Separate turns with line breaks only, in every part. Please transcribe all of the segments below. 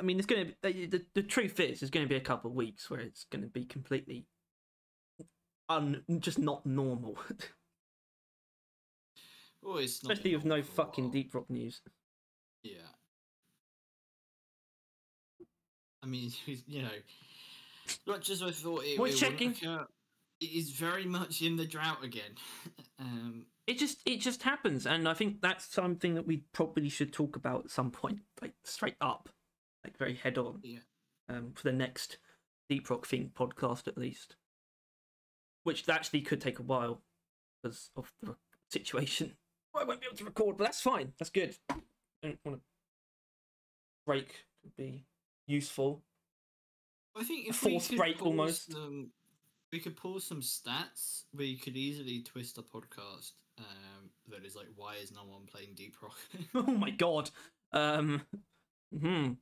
I mean, it's going to be the, the truth is, there's going to be a couple of weeks where it's going to be completely un just not normal,
Well, it's not
especially with no
normal for a
fucking deep rock news.
Yeah. I mean, you know, much as I thought it,
We're
it
checking.
Occur, it is very much in the drought again. um,
It just it just happens, and I think that's something that we probably should talk about at some point, like straight up, like very head on.
yeah.
um, for the next Deep Rock Think podcast, at least. Which actually could take a while because of the situation. I won't be able to record, but that's fine. That's good. I don't want to break could be useful.
I think
A
if we
forced break almost.
Some, we could pull some stats. We could easily twist a podcast um, that is like, why is no one playing Deep Rock?
Oh my god. Um. Hmm.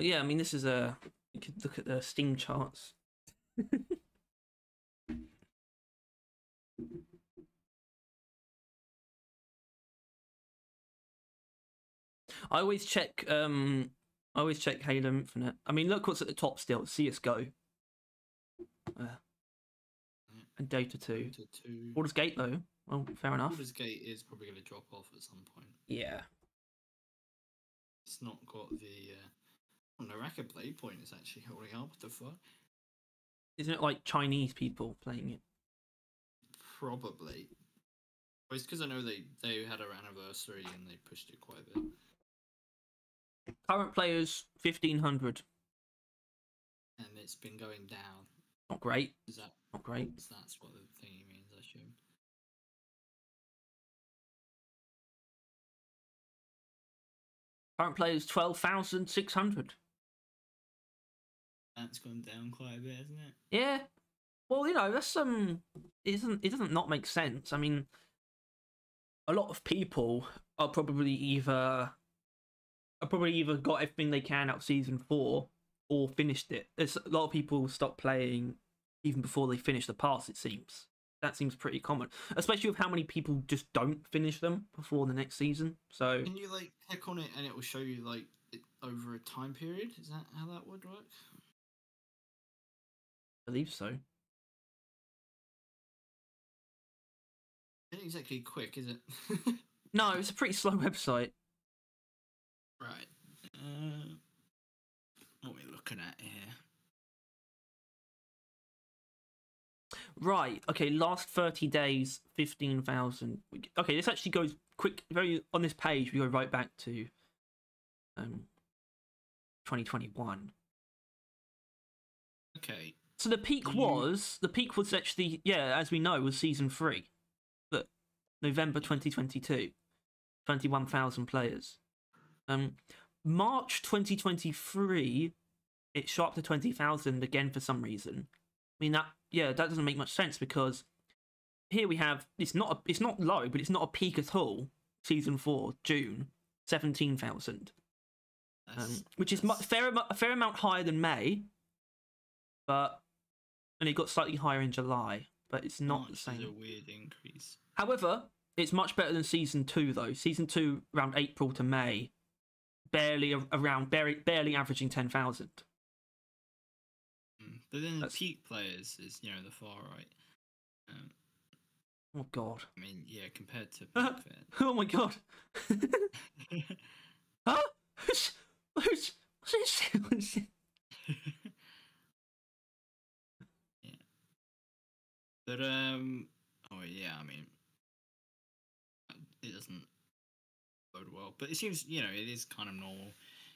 But yeah, I mean, this is a. You could look at the Steam charts. I always check. Um, I always check Halo Infinite. I mean, look what's at the top still. CS:GO. Uh, and Dota 2.
to two.
Baldur's Gate though. Well, fair enough.
Baldur's Gate is probably going to drop off at some point.
Yeah.
It's not got the. Uh, oh, no, record play point is actually holding up. What the fuck?
Isn't it like Chinese people playing it?
Probably. Well, it's because I know they they had our anniversary and they pushed it quite a bit.
Current players, 1500.
And it's been going down.
Not great.
Is that
Not great.
that's what the thingy means? I assume.
Current players, 12,600.
That's gone down quite a bit, hasn't it?
Yeah. Well, you know, that's um it doesn't it doesn't not make sense. I mean a lot of people are probably either are probably either got everything they can out of season four or finished it. There's a lot of people stop playing even before they finish the pass, it seems. That seems pretty common. Especially with how many people just don't finish them before the next season. So
Can you like click on it and it will show you like over a time period? Is that how that would work?
I believe so.
Not exactly quick, is it?
No, it's a pretty slow website.
right. Uh, what are we looking at here?
Right. Okay. Last thirty days, fifteen thousand. Okay, this actually goes quick. Very on this page, we go right back to um, twenty twenty one.
Okay.
So the peak
you-
was the peak was actually yeah, as we know, was season three. Look, November twenty twenty two. Twenty one thousand players. Um, March twenty twenty three, it shot up to twenty thousand again for some reason. I mean that yeah, that doesn't make much sense because here we have it's not a, it's not low, but it's not a peak at all. Season four, June, seventeen thousand, um, which is fair a fair amount higher than May, but and it got slightly higher in July, but it's not the
March is
same.
a weird increase.
However, it's much better than season two though. Season two around April to May, barely around barely barely averaging ten thousand.
Mm. But then the peak players is you know the far right. Um,
Oh god.
I mean, yeah, compared to
Uh, Oh my god. Huh? Who's who's who's who's
yeah. But um, oh yeah, I mean, uh, it doesn't bode well. But it seems you know it is kind of normal.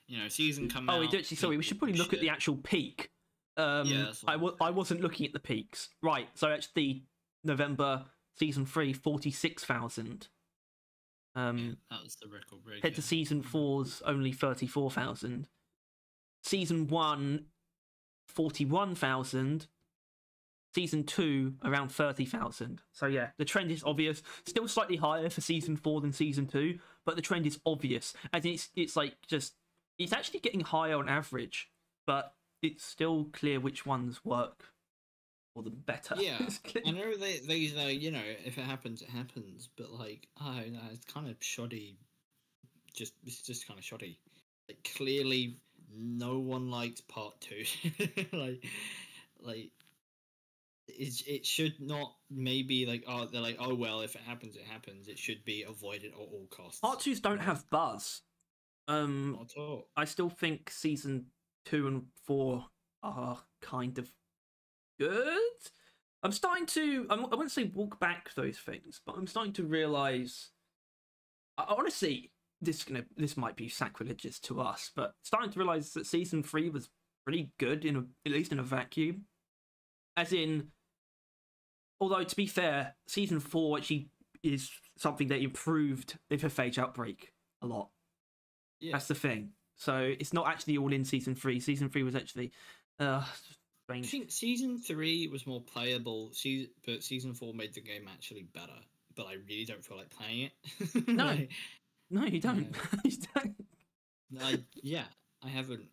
You know, season come out.
Oh, we do actually. Sorry, we should probably look at the actual peak. Um,
Yeah,
I
I'm
w- I wasn't looking at the peaks. Right. So actually, November season three, forty six thousand.
Yeah,
Um,
that was the record break.
head to season four's only thirty four thousand. Season one, forty one thousand. Season two, around thirty thousand. So yeah, the trend is obvious. Still slightly higher for season four than season two, but the trend is obvious. And it's it's like just it's actually getting higher on average, but it's still clear which ones work or the better.
Yeah,
It's clear-
I know they they uh, you know if it happens it happens, but like oh no, it's kind of shoddy. Just it's just kind of shoddy. Like clearly no one liked part two. like, like it, it should not maybe like oh they're like oh well if it happens it happens it should be avoided at all costs.
Part twos don't have buzz. Um,
Not at all.
I still think season two and four are kind of good. I'm starting to. I'm, I wouldn't say walk back those things, but I'm starting to realize. I, honestly, this gonna this might be sacrilegious to us, but starting to realize that season three was pretty good in a, at least in a vacuum. As in, although to be fair, season four actually is something that improved the FFH outbreak a lot.
Yeah.
That's the thing. So it's not actually all in season three. Season three was actually uh
I think season three was more playable, season, but season four made the game actually better. But I really don't feel like playing it.
No.
Like,
No, you don't. you don't.
I, yeah, I haven't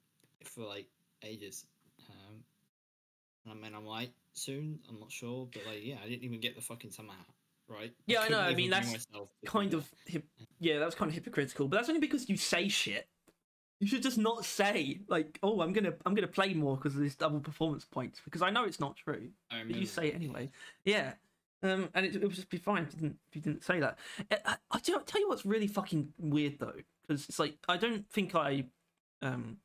for like ages. Um, I mean, I might soon. I'm not sure, but like, yeah, I didn't even get the fucking summer hat. Right?
Yeah, I know, I mean, that's
myself to do
Kind of hip- yeah, that was kind of hypocritical, but that's only because you say shit. You should just not say like, "Oh, I'm gonna, I'm gonna play more because of this double performance points," because I know it's not true.
I
But you say it anyway. Yeah. Um, and it, it would just be fine if you didn't, if you didn't say that. I, I, I tell, tell you what's really fucking weird though, because it's like I don't think I, um,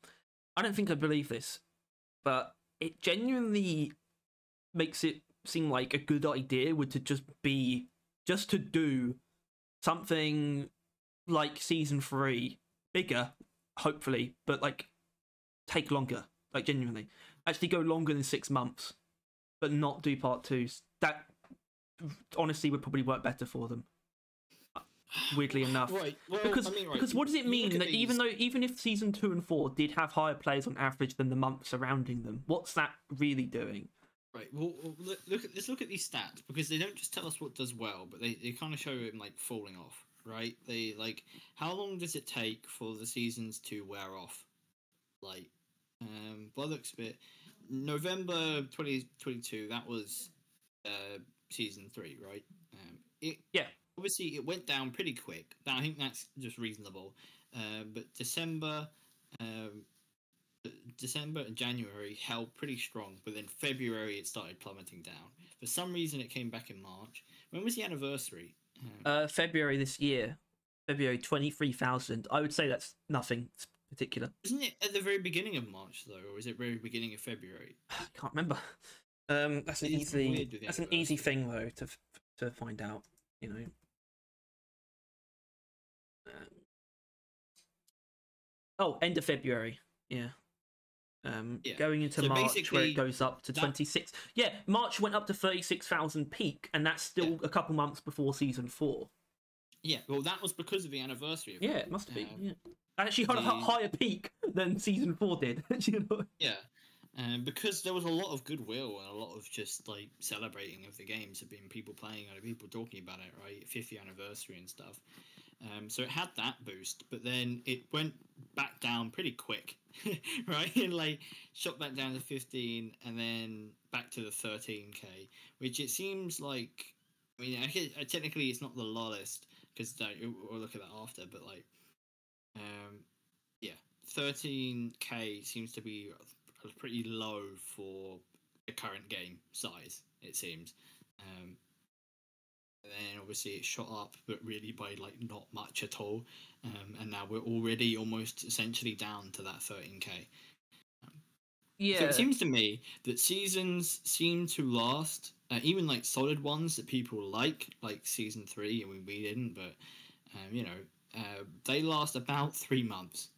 I don't think I believe this, but it genuinely makes it seem like a good idea would to just be just to do something like season three, bigger, hopefully, but like take longer, like genuinely, actually go longer than six months, but not do part twos. That honestly would probably work better for them. weirdly enough.
Right. Well,
Because
I mean, right,
because what does it mean
at
that even though even if season two and four did have higher players on average than the months surrounding them, what's that really doing?
Right. Well, look, look at let's look at these stats because they don't just tell us what does well, but they, they kind of show him like falling off. Right. They like how long does it take for the seasons to wear off? Like, um, by the looks of it, November twenty twenty two. That was uh season three, right? Um, it
Yeah.
Obviously, it went down pretty quick. Now, I think that's just reasonable. Uh, but December, um, December and January held pretty strong, but then February it started plummeting down. For some reason, it came back in March. When was the anniversary? Um,
Uh, February this year, February twenty three thousand. I would say that's nothing particular.
isn't it at the very beginning of March though, or is it very beginning of February?
I can't remember. Um, that's an easy.
weird with the
That's an easy thing though to to find out. You know. Um, oh, end of February. Yeah. Um,
Yeah.
going into
So
March where it goes up to
that-
twenty six. Yeah, March went up to thirty six thousand peak, and that's still
Yeah.
a couple months before season four.
Yeah, well, that was because of the anniversary. Of
Yeah,
it.
must be.
Um,
yeah. Actually, had a
the-
h- higher peak than season four did. you know?
Yeah, um, because there was a lot of goodwill and a lot of just like celebrating of the games, have been people playing and people talking about it, right? 50th anniversary and stuff. Um, so it had that boost, but then it went back down pretty quick, right? And like shot back down to 15 and then back to the 13k, which it seems like. I mean, I uh, technically it's not the lowest because we'll look at that after, but like, um, yeah, 13k seems to be pretty low for the current game size. It seems. Um, then obviously it shot up, but really by like not much at all. Um, and now we're already almost essentially down to that 13k.
Yeah.
So it seems to me that seasons seem to last, uh, even like solid ones that people like, like season three. I mean, we didn't, but um, you know, uh, they last about three months,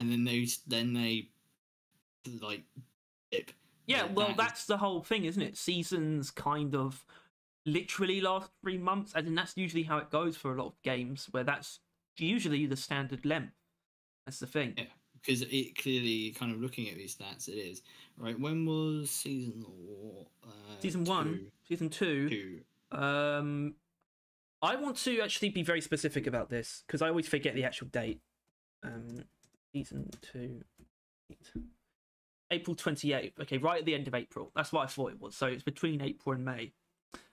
and then they then they like dip.
Yeah, well, that's the whole thing, isn't it? Seasons kind of literally last three months, and that's usually how it goes for a lot of games, where that's usually the standard length. That's the thing.
Yeah. because it clearly kind of looking at these stats, it is right. When was season uh,
Season one, season two.
two?
Um, I want to actually be very specific about this because I always forget the actual date. Um, season two, eight. April twenty eighth. Okay, right at the end of April. That's what I thought it was. So it's between April and May.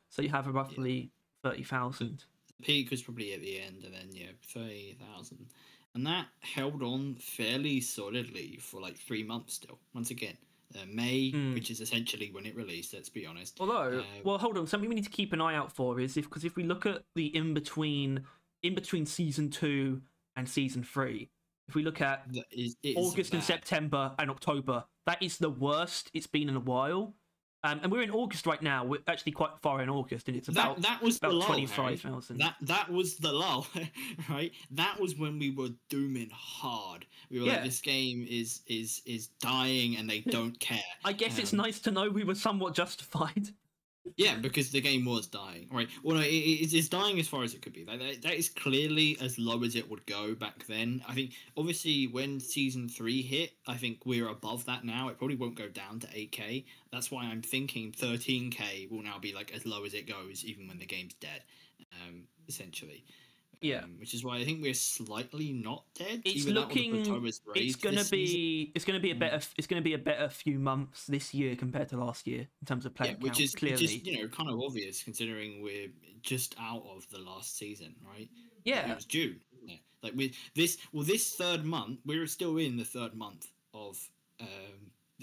So you have a roughly thirty thousand.
The peak was probably at the end, and then yeah, thirty thousand. and that held on fairly solidly for like three months still. Once again, uh, May,
Mm.
which is essentially when it released. Let's be honest.
Although,
Uh,
well, hold on. Something we need to keep an eye out for is if because if we look at the in between in between season two and season three, if we look at
that is- it is
August and. September and October, that is the worst it's been in a while. Um, and we're in August right now. We're actually quite far in August, and it's about
that, that was the
about
lull,
twenty
Harry.
five thousand.
That that was the lull, right? That was when we were dooming hard. We were
Yeah.
like, "This game is is is dying, and they don't care."
I guess it's
Um,
nice to know we were somewhat justified.
Yeah, because the game was dying, right? Well, no, it, it- it's dying as far as it could be. Like, that, that is clearly as low as it would go back then. I think, obviously, when season three hit, I think we're above that now. It probably won't go down to 8k. That's why I'm thinking 13k will now be like as low as it goes, even when the game's dead, um, essentially.
Yeah.
Um, which is why I think we're slightly not dead.
It's looking- It's gonna
this season.
be it's gonna be a better it's gonna be a better few months this year compared to last year in terms of player
yeah, which
count,
is
clearly.
which is you know kind of obvious considering we're just out of the last season, right?
Yeah.
It was June. isn't? Like with this, well, this third month, we're still in the third month of um,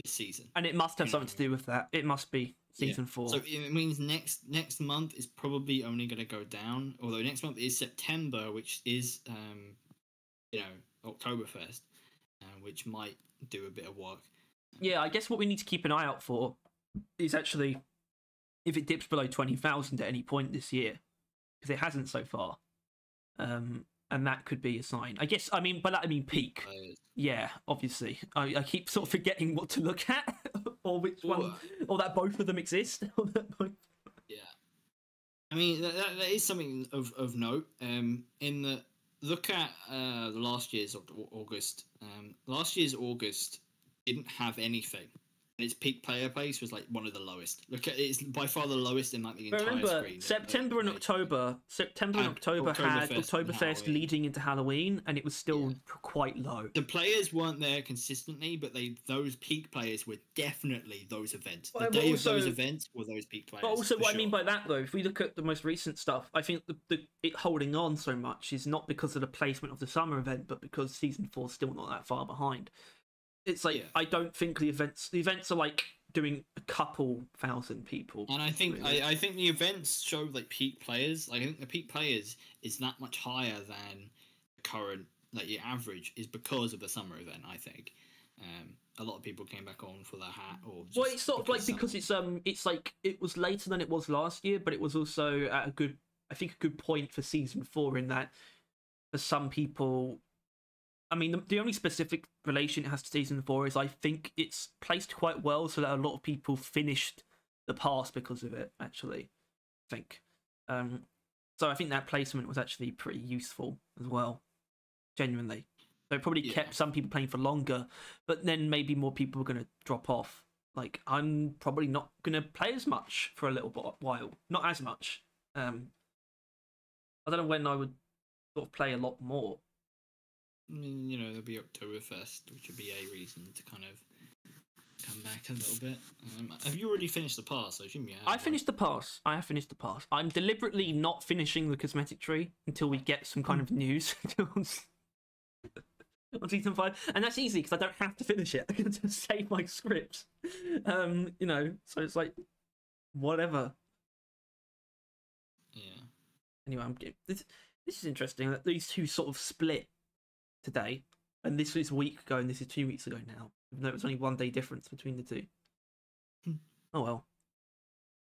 this season.
and it must have something to do with that. It must be
Yeah.
season four.
So it means next next month is probably only going to go down. Although next month is September, which is um, you know Oktoberfest, uh, which might do a bit of work.
yeah, I guess what we need to keep an eye out for is actually if it dips below twenty thousand at any point this year, because it hasn't so far. Um, and that could be a sign. I guess. I mean, by that I mean peak. Yeah, obviously. I, I keep sort of forgetting what to look at, or which one, or that both of them exist. or that both-
Yeah, I mean that, that, that is something of, of note. Um, in the look at uh, the last year's August. Um, last year's August didn't have anything. And its peak player base was like one of the lowest. Look at it's by far the lowest in like the entire
remember,
screen.
September and October. September and ah,
And
October had
Oktoberfest and
Oktoberfest
Halloween.
leading into Halloween, and it was still
Yeah.
quite low.
The players weren't there consistently, but they those peak players were definitely those events. The day of those events were those peak players.
But also, what I mean by that, though, if we look at the most recent stuff, I think the, the it holding on so much is not because of the placement of the summer event, but because season four's still not that far behind. It's like
Yeah.
I don't think the events the events are like doing a couple thousand people.
And I think
really.
I, I think the events show like peak players. Like I think the peak players is that much higher than the current like your average is because of the summer event. I think um, a lot of people came back on for the hat or just
well, it's sort of like because it's um, it's like it was later than it was last year, but it was also at a good, I think, a good point for season four in that for some people, I mean, the, the only specific relation it has to season four is I think it's placed quite well, so that a lot of people finished the pass because of it. Actually, I think, um, so I think that placement was actually pretty useful as well, genuinely. So it probably
Yeah.
kept some people playing for longer, but then maybe more people were going to drop off. Like I'm probably not going to play as much for a little while, not as much. Um, I don't know when I would sort of play a lot more.
You know, there'll be Oktoberfest, which would be a reason to kind of come back a little bit. Um, have you already finished the pass? I assume you have.
I
right?
finished the pass. I have finished the pass. I'm deliberately not finishing the cosmetic tree until we get some kind of news on season five, and that's easy because I don't have to finish it. I can just save my scrips. Um, you know, so it's like whatever.
Yeah.
Anyway, I'm this. This is interesting that these two sort of split today, and this was a week ago, and this is two weeks ago now. Even though it was only one day difference between the two.
Hmm.
Oh well.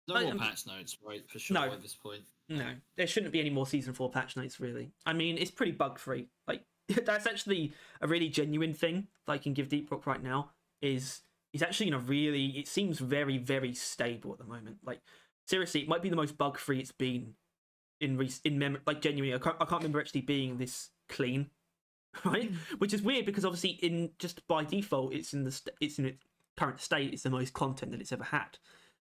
No
I-
more
I'm-
patch notes, right? For sure
No.
at this point.
No, there shouldn't be any more season four patch notes. Really, I mean, it's pretty bug free. Like that's actually a really genuine thing that I can give Deep Rock right now. Is it's actually in a really. It seems very very stable at the moment. Like seriously, it might be the most bug free it's been in rec- in memory. like genuinely. I can't I can't remember actually being this clean, right? Which is weird because obviously in just by default it's in the st- it's in its current state. It's the most content that it's ever had.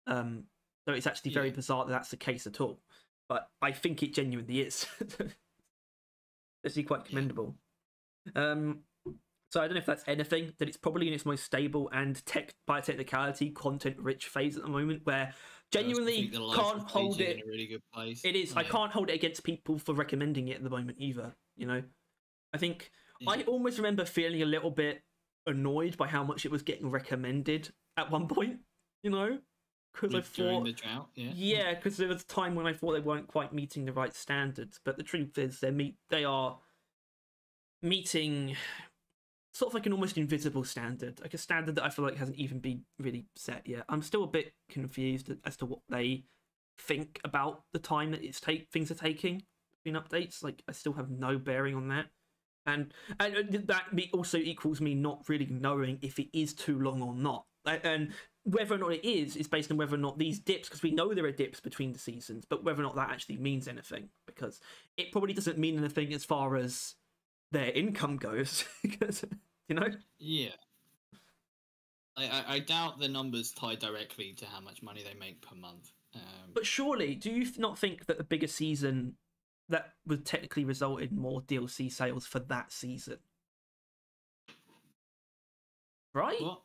Um, so it's actually very
Yeah.
bizarre that that's the case at all but I think it genuinely is. It's quite commendable. Um, so I don't know if that's anything that it's probably in its most stable and tech by technicality content rich phase at the moment, where genuinely
think the live
can't hold it.
in a really good place.
It is. I can't hold it against people for recommending it at the moment either. You know, I think I almost remember feeling a little bit annoyed by how much it was getting recommended at one point. You know, because I thought
the drought. Yeah.
yeah, because there was a time when I thought they weren't quite meeting the right standards, but the truth is they meet they are meeting sort of like an almost invisible standard, like a standard that I feel like hasn't even been really set yet. I'm still a bit confused as to what they think about the time that it's take things are taking between updates. Like I still have no bearing on that. And, and that also equals me not really knowing if it is too long or not. And whether or not it is is based on whether or not these dips, because we know there are dips between the seasons, but whether or not that actually means anything, because it probably doesn't mean anything as far as their income goes, because you know.
Yeah. I, I, I doubt the numbers tie directly to how much money they make per month. Um,
But surely, do you not think that the bigger season that would technically result in more DLC sales for that season? Right?
what?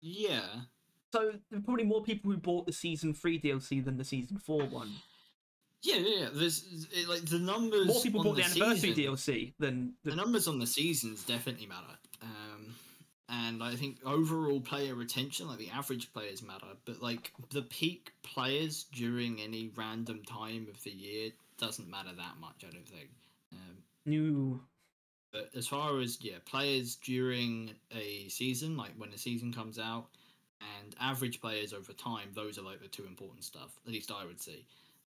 Yeah.
So there are probably more people who bought the season three DLC than the season four one.
Yeah, yeah, yeah. There's it, like the numbers.
More people
on
bought the, anniversary
season-
DLC than the,
The numbers on the seasons definitely matter. Um, and I think overall player retention, like the average players matter, but like the peak players during any random time of the year doesn't matter that much. I don't think. Um,
new.
But as far as yeah, players during a season, like when a season comes out, and average players over time, those are like the two important stuff. At least I would say.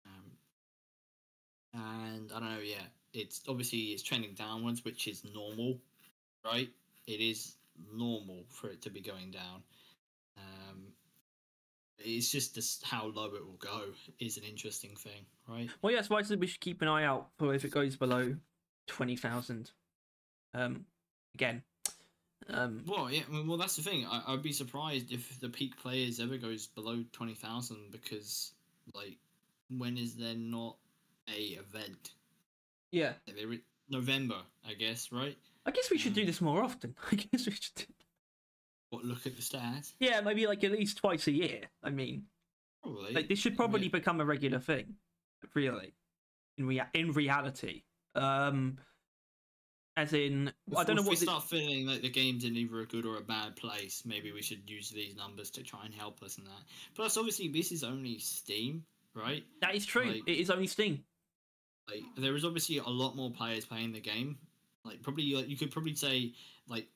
Um, and I don't know. Yeah, it's obviously it's trending downwards, which is normal, right? It is normal for it to be going down. Um, it's just this, how low it will go is an interesting thing, right?
Well, yes. Why said we should keep an eye out for if it goes below twenty thousand. Um, again. Um,
Well, yeah. Well, that's the thing. I, I'd be surprised if the peak players ever goes below twenty thousand because, like, when is there not a event?
yeah.
November, I guess, right?
I guess we should do this more often. I guess we should.
What look at the stats?
Yeah, maybe like at least twice a year. I mean,
Probably.
like this should probably
mean,
become a regular thing. Really, in rea- in reality. Um, as in, I don't know
if
what
we
the-
start feeling like the game's in either a good or a bad place. Maybe we should use these numbers to try and help us in that. Plus, obviously, this is only Steam, right?
that is true.
like-
it is only Steam.
like there is obviously a lot more players playing the game. Like probably like, you could probably say like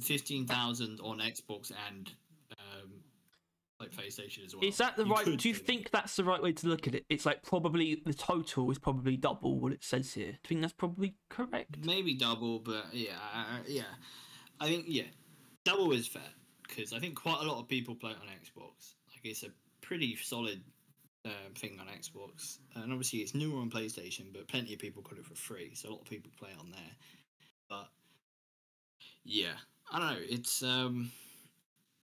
fifteen thousand on Xbox and um, like PlayStation as well.
Is that the
You
right? Do you think that's the right way to look at it? It's like probably the total is probably double what it says here. Do you think that's probably correct?
maybe double? But yeah, uh, yeah, I think yeah, double is fair because I think quite a lot of people play it on Xbox. Like it's a pretty solid. Uh, thing on Xbox, and obviously it's newer on PlayStation, but plenty of people got it for free, so a lot of people play it on there. But yeah, I don't know. It's um,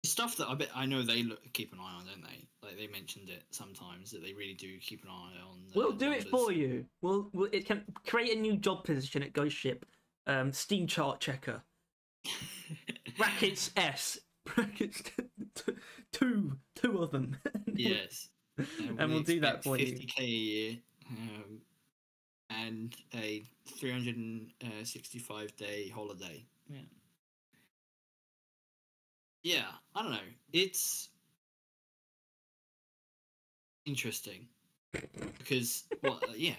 stuff that I bet I know they look, keep an eye on, don't they? Like they mentioned it sometimes that they really do keep an eye on. uh,
We'll do it for you. We'll, we'll it can create a new job position at Ghost Ship. Um, Steam chart checker. Brackets S. Brackets t- two two of them.
yes, Uh,
and
we
we'll do that
expect
for you.
50k a year, um, and a 365 day holiday. Yeah. Yeah, I don't know. It's interesting because well, uh, yeah.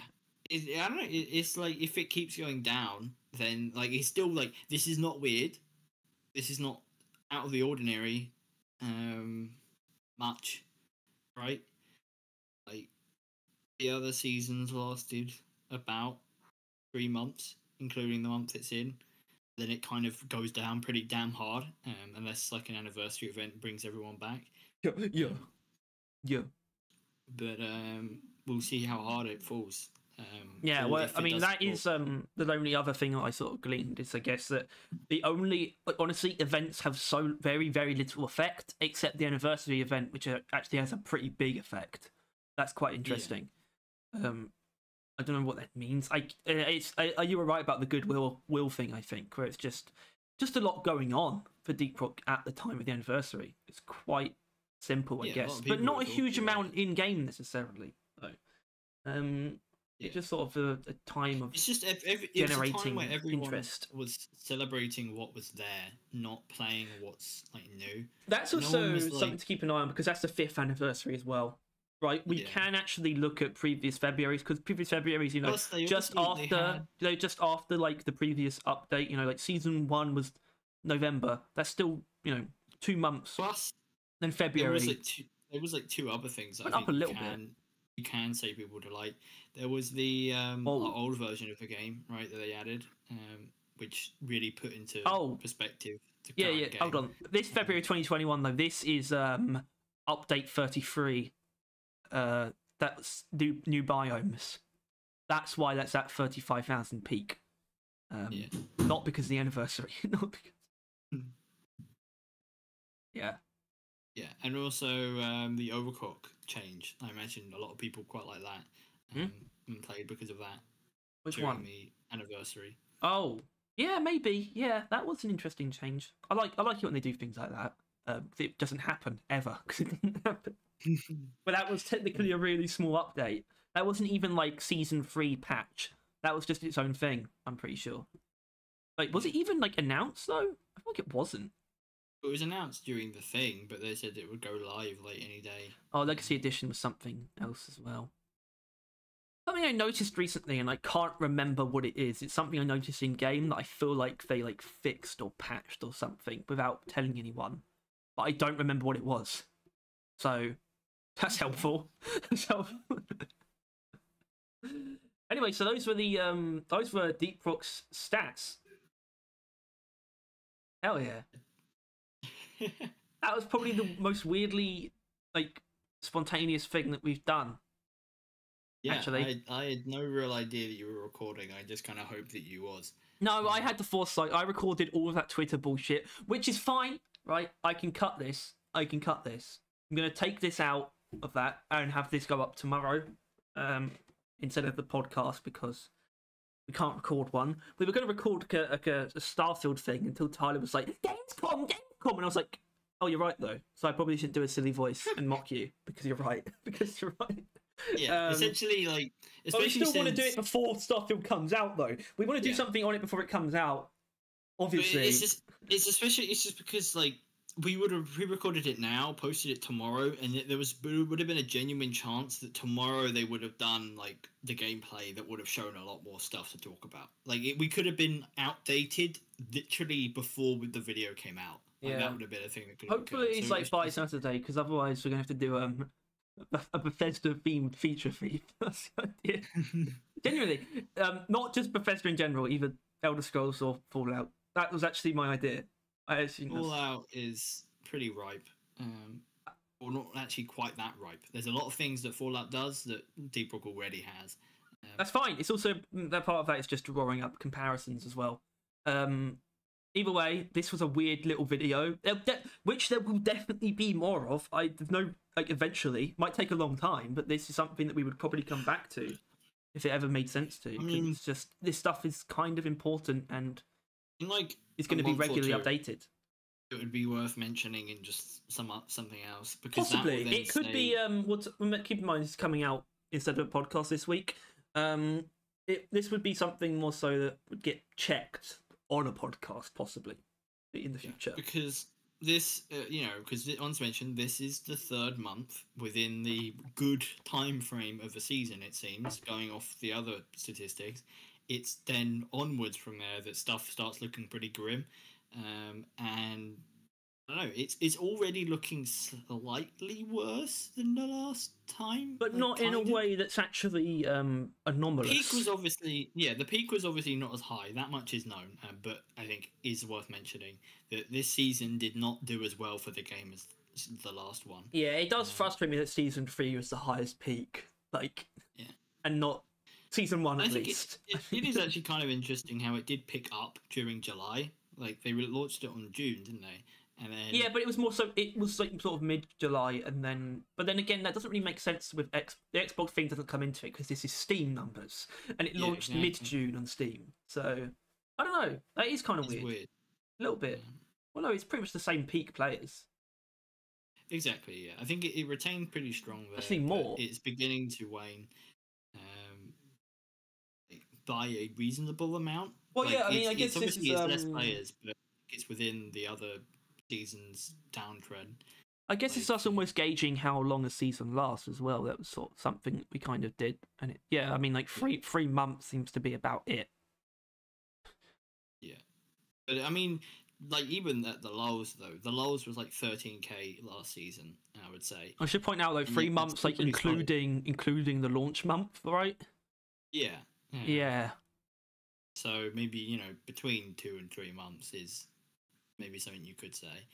It, I don't know. It, it's like if it keeps going down, then like it's still like this is not weird. This is not out of the ordinary. Um, much, right? Like the other seasons lasted about three months, including the month it's in. Then it kind of goes down pretty damn hard, um, unless like an anniversary event brings everyone back.
Yeah, yeah, yeah.
But um, we'll see how hard it falls. Um,
Yeah, well, I mean,
does
that
fall.
is um the only other thing that I sort of gleaned is, I guess, that the only honestly events have so very very little effect, except the anniversary event, which uh, actually has a pretty big effect. That's quite interesting. Um, I don't know what that means. I uh, it's I, you were right about the goodwill will thing. I think where it's just just a lot going on for Deep Rock at the time of the anniversary. It's quite simple, I
Yeah,
guess, but not a huge amount in game necessarily. Though. Um,
Yeah.
It's just sort of a, a time of
It's just ev- ev- it was a time
generating
where everyone
interest.
was celebrating what was there, not playing what's like new.
That's
No
also
was,
something
like-
to keep an eye on because that's the fifth anniversary as well, right? We
Yeah.
can actually look at previous Februarys because previous Februarys, you know, just after
had-
you know, just after like the previous update, you know, like season one was November. That's still you know two months.
plus
Then February.
there was like two, there was like two other things
Went
I
up
think
a little
you
bit.
can, you can say people to like. There was the um
Oh.
old version of the game, right, that they added, um, which really put into
Oh.
perspective.
Yeah, yeah.
game.
Hold on. This February 2021 though. This is um update 33. Uh, that's new new biomes. That's why that's at 35,000 peak. Um,
Yeah.
not because of the anniversary. not because.
Hmm.
Yeah.
Yeah, and also um, the overclock change. I imagine a lot of people quite like that
Hmm?
um, and played because of that
Which one?
the anniversary.
Oh, yeah, maybe. Yeah, that was an interesting change. I like I like it when they do things like that. Um, it doesn't happen ever. 'cause it didn't happen. But that was technically a really small update. That wasn't even like season three patch. That was just its own thing. I'm pretty sure. Like, was it even like announced though? I think it wasn't.
It was announced during the thing, but they said it would go live like any day.
Oh, Legacy Edition was something else as well. Something I noticed recently, and I can't remember what it is. It's something I noticed in game that I feel like they like fixed or patched or something without telling anyone, but I don't remember what it was. So that's helpful. that's helpful. anyway, so those were the um those were Deep Rock's stats. Hell yeah. That was probably the most weirdly like spontaneous thing that we've done.
yeah,
Actually.
I, I had no real idea that you were recording. I just kind of hoped that you was.
No, I had the foresight. I recorded all of that Twitter bullshit, which is fine, right? I can cut this. I can cut this. I'm gonna take this out of that and have this go up tomorrow, um, instead of the podcast because we can't record one. We were gonna record like a, like a, a Starfield thing until Tyler was like, "Gamescom, Gamescom," and I was like, "Oh, you're right though." So I probably shouldn't do a silly voice and mock you because you're right. because you're right.
Yeah,
Um,
essentially, like,
But we
especially
still want to do it before Starfield comes out, though. We want to do
Yeah.
something on it before it comes out.
But
Obviously,
it's just it's especially it's just because like we would have pre-recorded it now, posted it tomorrow, and there was would have been a genuine chance that tomorrow they would have done like the gameplay that would have shown a lot more stuff to talk about. Like it, we could have been outdated literally before the video came out. Like,
Yeah.
that would have been a thing that could. have
hopefully it's
So
like by Saturday, because otherwise we're gonna have to do um a- a Bethesda themed feature feed. That's the idea. Genuinely, um, not just Bethesda in general, either Elder Scrolls or Fallout. That was actually my idea. I actually that's-
Fallout is pretty ripe. Um, or not actually quite that ripe. There's a lot of things that Fallout does that Deep Rock already has. Um,
That's fine. It's also mm, that part of that is just drawing up comparisons as well. Um, either way, this was a weird little video, which there will definitely be more of. I no like eventually might take a long time, but this is something that we would probably come back to if it ever made sense to. 'cause
mean-
it's just this stuff is kind of important and
like
it's going to be regularly updated.
It would be worth mentioning in just some something else because
Possibly, it could be.
say-
Um, what's keep in mind it's coming out instead of a podcast this week. Um, it, this would be something more so that would get checked on a podcast, possibly in the
Yeah,
future.
because this uh, you know because once mentioned this is the third month within the good time frame of a season it seems going off the other statistics it's then onwards from there that stuff starts looking pretty grim um, and I don't know it's it's already looking slightly worse than the last time
But
like,
not in a
of.
way that's actually um, anomalous.
peak was obviously yeah the peak was obviously not as high that much is known um, but i think is worth mentioning that this season did not do as well for the game as the last one
yeah, it does
Um,
frustrate me that season three was the highest peak, like,
Yeah.
and not season one
i
at
think
least.
it, it, it is actually kind of interesting how it did pick up during july like they launched it on june didn't they and then
Yeah, but it was more so. It was like sort of mid July, and then, but then again, that doesn't really make sense with X. The Xbox thing doesn't come into it because this is Steam numbers, and it
Yeah,
launched
exactly.
mid June on Steam. So I don't know. That is kind of weird.
weird,
A little bit. Well, no, it's pretty much the same peak players.
exactly yeah i think it, it retained pretty strong there
Actually
but
more.
it's beginning to wane by a reasonable amount.
Well, yeah, I mean,
it's-
I guess
it's
this
obviously
is,
it's less
um,
players, but it's within the other season's downtrend.
I guess it's us almost gauging how long a season lasts as well. That was sort of something we kind of did, and it, yeah, I mean, like three three months seems to be about it.
Yeah, but I mean, like even at the lows though, the lows was like 13k last season. I would say.
I should point out like three months, like including including the launch month, right?
Yeah.
Yeah,
So maybe you know between two and three months is maybe something you could say.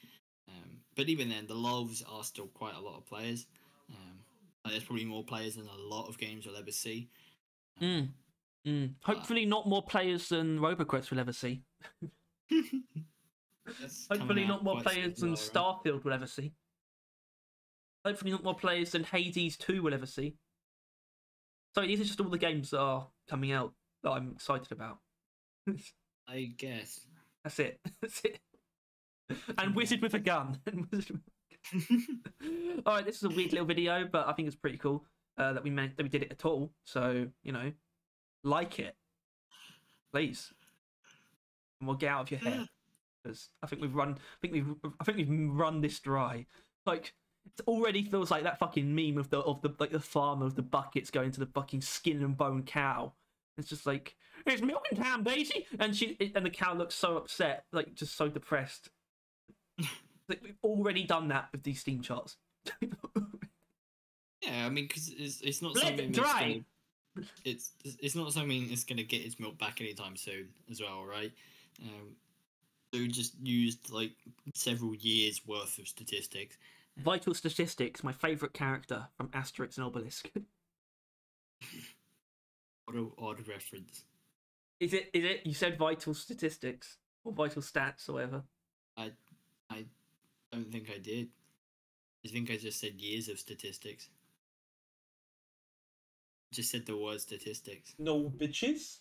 Um, but even then, the lows are still quite a lot of players. Um, there's probably more players than a lot of games you'll ever see.
Mm. Mm. Hopefully, not more players than RoboQuest will ever see. Hopefully, not more players than
right?
Starfield will ever see. Hopefully, not more players than Hades 2 will ever see. So, these are just all the games that are coming out that I'm excited about.
I guess.
That's it. That's it. And Wizard with a gun. And Wizard with- all right, this is a weird little video, but I think it's pretty cool uh, that we meant that we did it at all. So you know, like it, please, and we'll get out of your head because I think we've run. I think we've. I think we've run this dry. Like it already feels like that fucking meme of the of the like the farmer of the buckets going to the fucking skin and bone cow. It's just like it's milking time, Daisy, and she and the cow looks so upset, like just so depressed. like we've already done that with these Steam charts.
Yeah, I mean, because it's, it's not
Let
something
it dry.
gonna, it's it's not something that's going to get its milk back anytime soon as well, right? Um, they just used like several years worth of statistics.
Vital Statistics, my favourite character from Asterix and Obelix.
What a odd reference.
Is it? Is it? You said Vital Statistics or Vital Stats or whatever.
I, I don't think I did. I think I just said years of statistics. Just said the word statistics.
No bitches.